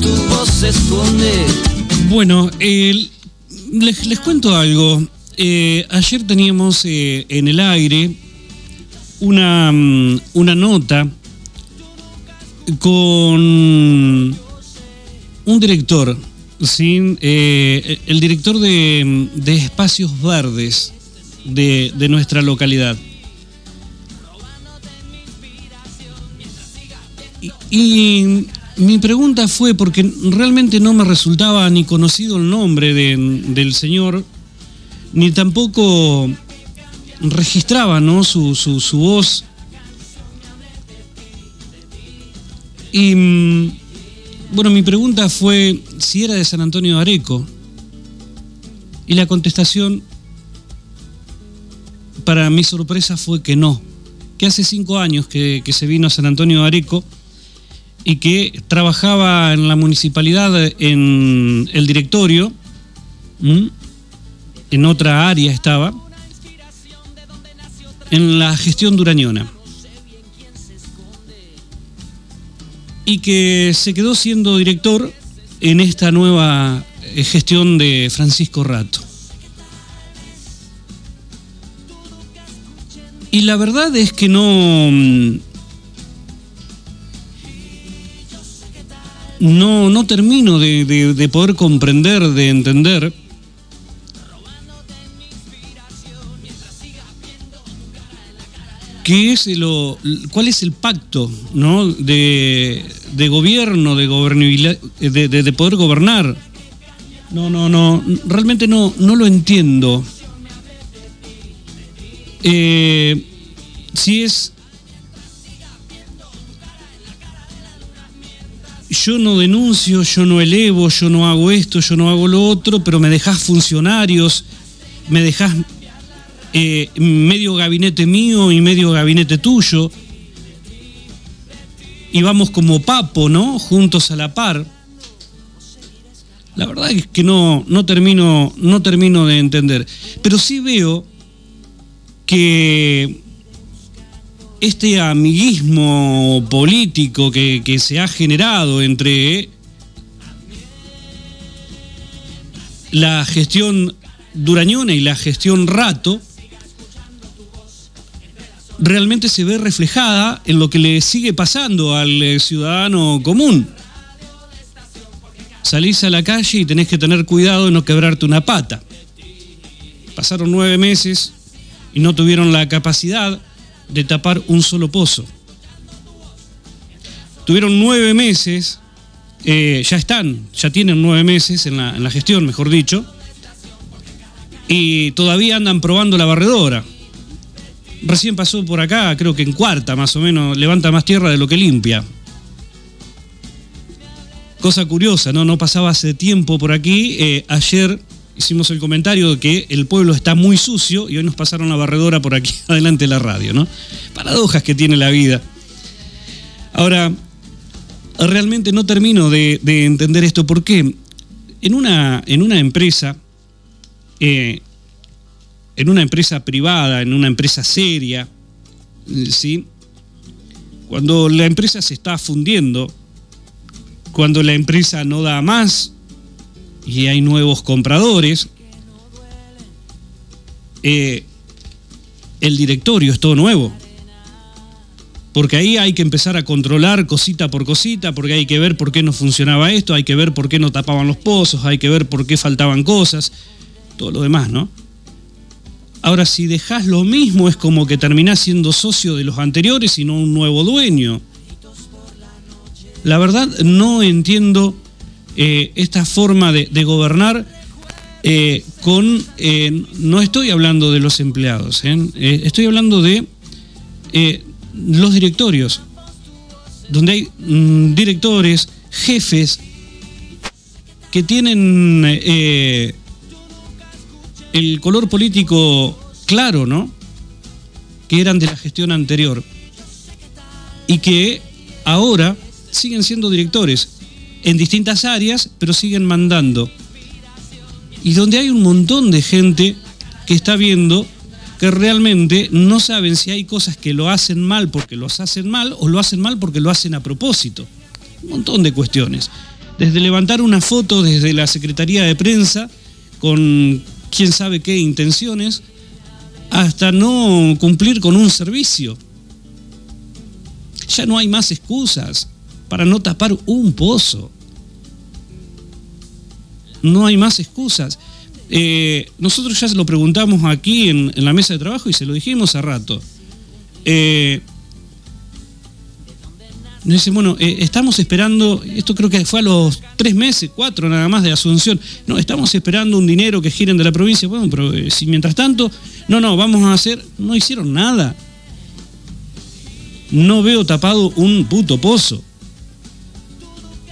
tu voz esconde. Bueno, eh, les, cuento algo. Eh, ayer teníamos eh, en el aire una, mm, una nota con un director, el director de, de espacios verdes de, de nuestra localidad. Y mi pregunta fue, porque realmente no me resultaba ni conocido el nombre de- del señor, ni tampoco registraba ¿no? su, su- su voz. Y mm, bueno, mi pregunta fue si era de San Antonio de Areco. Y la contestación, para mi sorpresa, fue que no. Que hace cinco años que, que se vino a San Antonio de Areco y que trabajaba en la municipalidad en el directorio, en otra área estaba, en la gestión durañona. Y que se quedó siendo director en esta nueva eh, gestión de Francisco Rato. Y la verdad es que no... no, no termino de, de- de poder comprender, de entender qué es lo, cuál es el pacto ¿no? de, gobierno, de, gobernabili- de, de- de poder gobernar. No, no, no, realmente no, no lo entiendo. Eh, si es yo no denuncio, yo no elevo, yo no hago esto, yo no hago lo otro, pero me dejás funcionarios, me dejás eh, medio gabinete mío y medio gabinete tuyo, y vamos como papo, ¿no? Juntos a la par. La verdad es que no, no, termino, no termino de entender. Pero sí veo que este amiguismo político que, se ha generado entre la gestión durañona y la gestión rato, realmente se ve reflejada en lo que le sigue pasando al eh, ciudadano común. Salís a la calle y tenés que tener cuidado de no quebrarte una pata. Pasaron nueve meses y no tuvieron la capacidad de tapar un solo pozo. Tuvieron nueve meses, eh, ya están, ya tienen nueve meses en la, en la gestión, mejor dicho, y todavía andan probando la barredora. Recién pasó por acá, creo que en cuarta más o menos, levanta más tierra de lo que limpia. Cosa curiosa, ¿no? No pasaba hace tiempo por aquí. eh, ayer hicimos el comentario de que el pueblo está muy sucio y hoy nos pasaron la barredora por aquí adelante de la radio, ¿no? Paradojas que tiene la vida. Ahora, realmente no termino de, de entender esto. ¿Por qué? En una, en una empresa, eh, en una empresa privada, en una empresa seria, ¿sí? Cuando la empresa se está fundiendo, cuando la empresa no da más y hay nuevos compradores, eh, el directorio es todo nuevo. Porque ahí hay que empezar a controlar cosita por cosita, porque hay que ver por qué no funcionaba esto, hay que ver por qué no tapaban los pozos, hay que ver por qué faltaban cosas, todo lo demás, ¿no? Ahora, si dejas lo mismo, es como que terminás siendo socio de los anteriores y no un nuevo dueño. La verdad, no entiendo eh, esta forma de, gobernar eh, con... eh, no estoy hablando de los empleados, estoy hablando de los directorios, donde hay mm, directores, jefes, que tienen el color político claro, ¿no? Que eran de la gestión anterior y que ahora siguen siendo directores en distintas áreas, pero siguen mandando. Y donde hay un montón de gente que está viendo que realmente no saben si hay cosas que lo hacen mal porque los hacen mal o lo hacen mal porque lo hacen a propósito. Un montón de cuestiones. Desde levantar una foto desde la Secretaría de Prensa con quién sabe qué intenciones, hasta no cumplir con un servicio. Ya no hay más excusas para no tapar un pozo. No hay más excusas. Eh, nosotros ya se lo preguntamos aquí en, la mesa de trabajo y se lo dijimos a rato. Eh, dice, bueno, eh, estamos esperando, esto creo que fue a los tres meses, cuatro nada más de Asunción, no, estamos esperando un dinero que giren de la provincia, bueno, pero si mientras tanto, no, no, vamos a hacer, no hicieron nada. No veo tapado un puto pozo.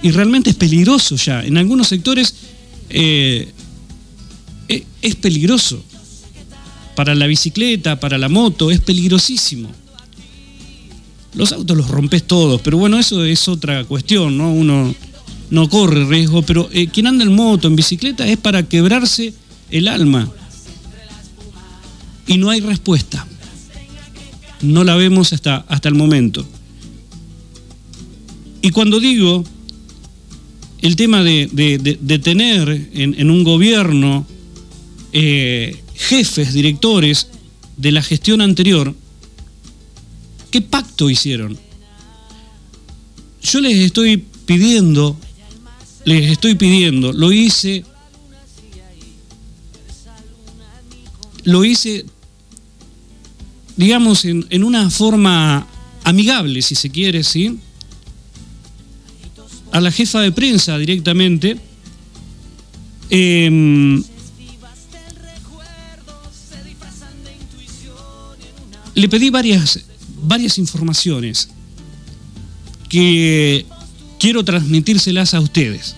Y realmente es peligroso ya. En algunos sectores e, es peligroso. Para la bicicleta, para la moto, es peligrosísimo. Los autos los rompes todos, pero bueno, eso es otra cuestión, ¿no? Uno no corre riesgo, pero eh, quien anda en moto, en bicicleta, es para quebrarse el alma. Y no hay respuesta. No la vemos hasta, hasta el momento. Y cuando digo el tema de, tener en, un gobierno eh, jefes, directores de la gestión anterior, ¿qué pacto hicieron? Yo les estoy pidiendo, les estoy pidiendo, lo hice, lo hice, digamos, en, en una forma amigable, si se quiere, ¿sí? A la jefa de prensa directamente. Eh, le pedí varias, varias informaciones que quiero transmitírselas a ustedes.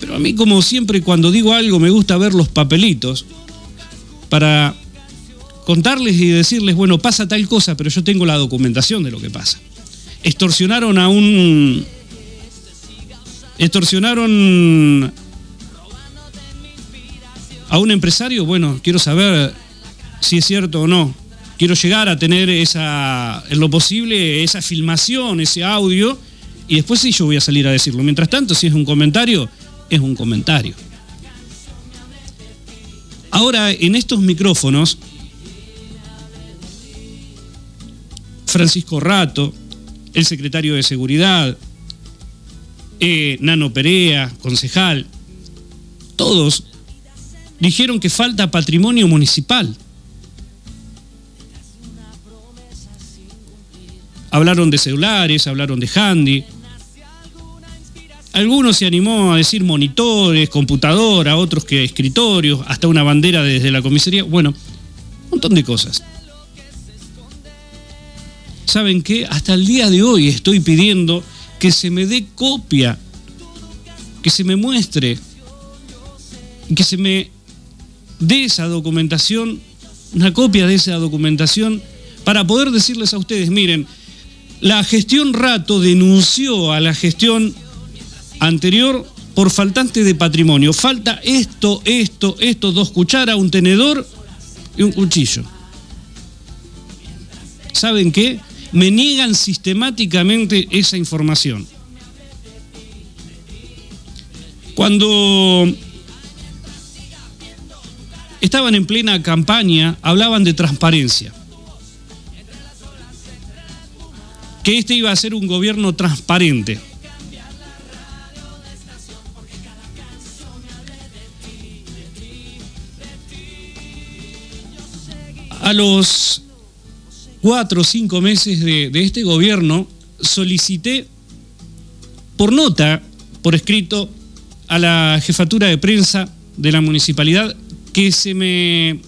Pero a mí, como siempre, cuando digo algo, me gusta ver los papelitos para contarles y decirles, bueno, pasa tal cosa, pero yo tengo la documentación de lo que pasa. Extorsionaron a un... Extorsionaron a un empresario, bueno, quiero saber si es cierto o no. Quiero llegar a tener esa, en lo posible, esa filmación, ese audio, y después sí yo voy a salir a decirlo. Mientras tanto, si es un comentario, es un comentario. Ahora, en estos micrófonos, Francisco Rato, el secretario de Seguridad, eh, Nano Perea, concejal, todos dijeron que falta patrimonio municipal. Hablaron de celulares, hablaron de handy. Algunos se animó a decir monitores, computadora, otros que escritorios, hasta una bandera desde la comisaría. Bueno, un montón de cosas. ¿Saben qué? Hasta el día de hoy estoy pidiendo que se me dé copia, que se me muestre, que se me dé esa documentación, una copia de esa documentación, para poder decirles a ustedes, miren, la gestión Rato denunció a la gestión anterior por faltante de patrimonio. Falta esto, esto, esto, dos cucharas, un tenedor y un cuchillo. ¿Saben qué? Me niegan sistemáticamente esa información. Cuando estaban en plena campaña, hablaban de transparencia. que este iba a ser un gobierno transparente. A los cuatro o cinco meses de, este gobierno solicité por nota, por escrito, a la jefatura de prensa de la municipalidad que se me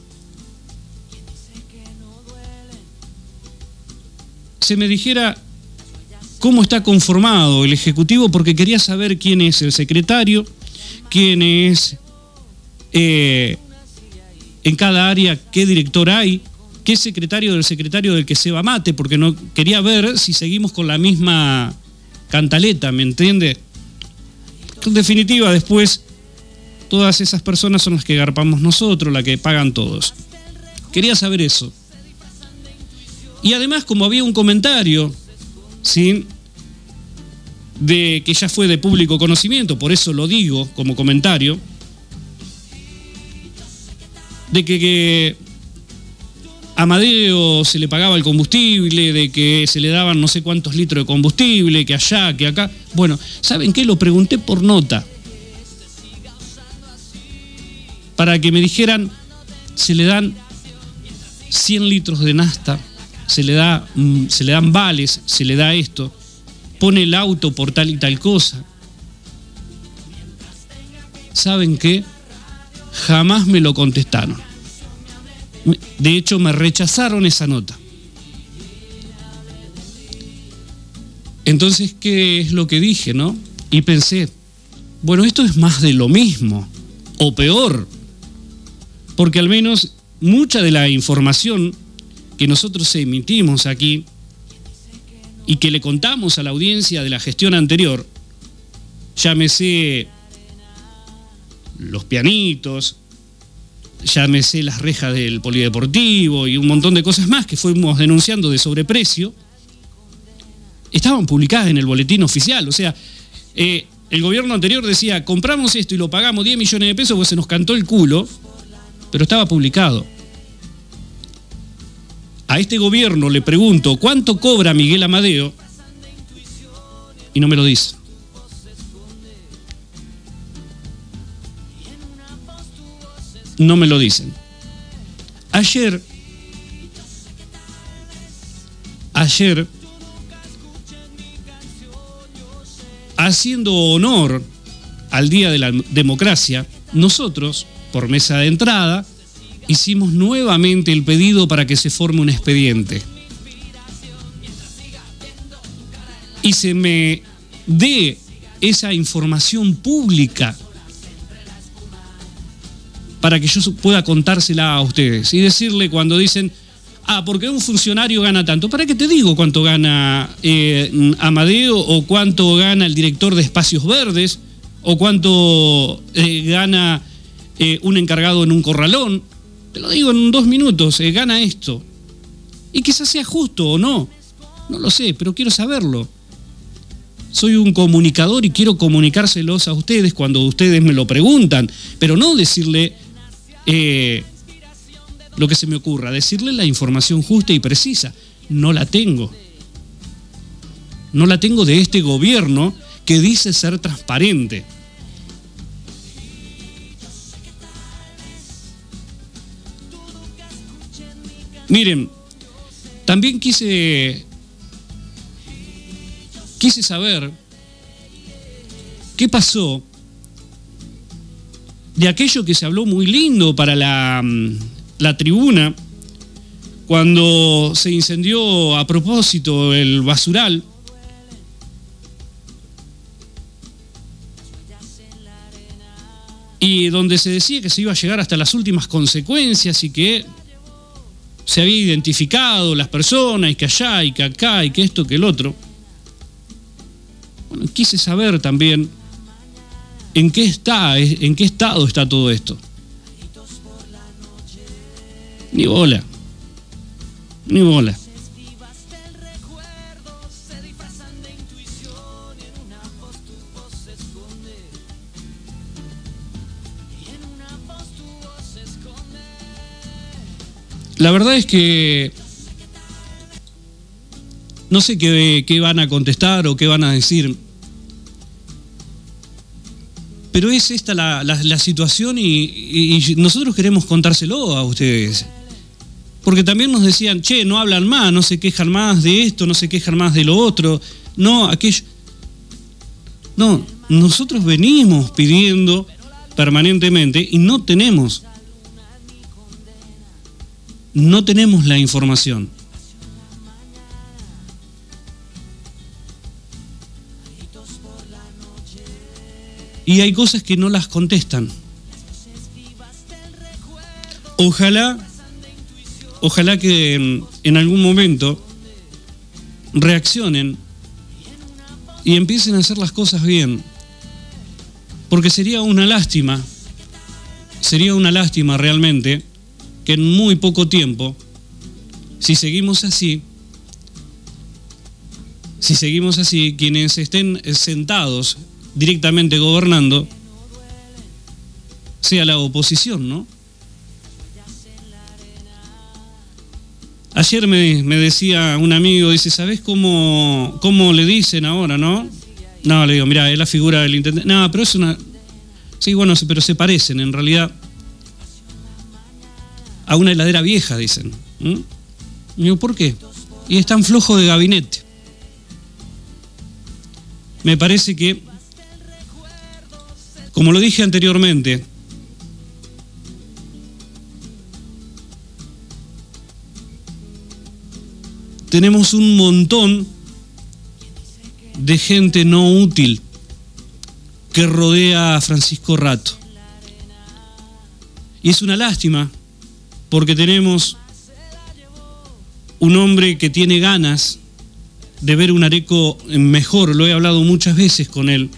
se me dijera cómo está conformado el Ejecutivo, porque quería saber quién es el secretario, quién es eh, en cada área, qué director hay, qué secretario del secretario del que se va mate, porque no quería ver si seguimos con la misma cantaleta, ¿me entiende? En definitiva, después, todas esas personas son las que garpamos nosotros, las que pagan todos. Quería saber eso. Y además, como había un comentario, ¿sí? de que ya fue de público conocimiento, por eso lo digo como comentario, de que, que Amadeo se le pagaba el combustible, de que se le daban no sé cuántos litros de combustible, que allá, que acá. Bueno, ¿saben qué? Lo pregunté por nota. Para que me dijeran, se le dan 100 litros de nasta, se le, da, mm, se le dan vales, se le da esto, pone el auto por tal y tal cosa. ¿Saben qué? Jamás me lo contestaron. De hecho, me rechazaron esa nota. Entonces, ¿qué es lo que dije, no? Y pensé, bueno, esto es más de lo mismo, o peor, porque al menos mucha de la información que nosotros emitimos aquí y que le contamos a la audiencia de la gestión anterior, llámese los pianitos, llámese las rejas del polideportivo y un montón de cosas más que fuimos denunciando de sobreprecio, estaban publicadas en el boletín oficial. O sea, eh, el gobierno anterior decía, compramos esto y lo pagamos 10 millones de pesos porque se nos cantó el culo, pero estaba publicado. A este gobierno le pregunto, ¿cuánto cobra Miguel Amadeo? Y no me lo dice. No me lo dicen. Ayer, ayer, haciendo honor al Día de la Democracia, nosotros, por mesa de entrada, hicimos nuevamente el pedido para que se forme un expediente. Y se me dé esa información pública para que yo pueda contársela a ustedes y decirle cuando dicen, ah, porque un funcionario gana tanto, ¿para qué te digo cuánto gana eh, Amadeo o cuánto gana el director de espacios verdes o cuánto eh, gana eh, un encargado en un corralón? Te lo digo en dos minutos, gana esto. Y quizás sea justo o no, no lo sé, pero quiero saberlo. Soy un comunicador y quiero comunicárselos a ustedes cuando ustedes me lo preguntan, pero no decirle eh, lo que se me ocurra, decirle la información justa y precisa. No la tengo. No la tengo de este gobierno que dice ser transparente. Miren, también quise quise saber qué pasó de aquello que se habló muy lindo para la, mm, la tribuna, cuando se incendió a propósito el basural, y donde se decía que se iba a llegar hasta las últimas consecuencias y que se había identificado las personas y que allá y que acá y que esto que el otro. Bueno, quise saber también ¿En qué está? ¿En qué estado está todo esto? Ni bola. Ni bola. La verdad es que no sé qué, van a contestar o qué van a decir pero es esta la, situación y, nosotros queremos contárselo a ustedes. Porque también nos decían, che, no hablan más, no se quejan más de esto, no se quejan más de lo otro, no, aquello. No, nosotros venimos pidiendo permanentemente y no tenemos. No tenemos la información. Y hay cosas que no las contestan. Ojalá, ojalá que en, algún momento reaccionen y empiecen a hacer las cosas bien. Porque sería una lástima, sería una lástima realmente que en muy poco tiempo, si seguimos así, si seguimos así, quienes estén sentados directamente gobernando, sea la oposición, ¿no? Ayer me, decía un amigo, dice, ¿sabes cómo, cómo le dicen ahora, no? No, le digo, mira, es la figura del intendente. No, pero es una... Sí, bueno, pero se parecen, en realidad, a una heladera vieja, dicen. Digo, ¿por qué? Y están flojos de gabinete. Me parece que, como lo dije anteriormente, tenemos un montón de gente no útil que rodea a Francisco Rato. Y es una lástima porque tenemos un hombre que tiene ganas de ver un areco mejor, lo he hablado muchas veces con él.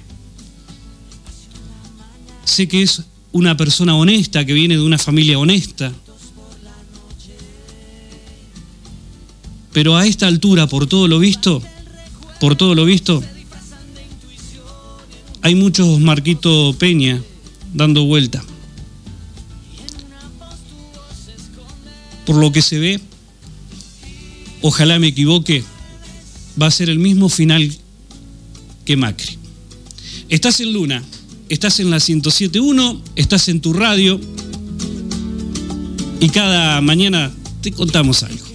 Sé que es una persona honesta, que viene de una familia honesta, Pero a esta altura, por todo lo visto, por todo lo visto, hay muchos Marquito Peña dando vuelta. Por lo que se ve, ojalá me equivoque, va a ser el mismo final que Macri. Estás en Luna, estás en la 107.1, estás en tu radio y cada mañana te contamos algo.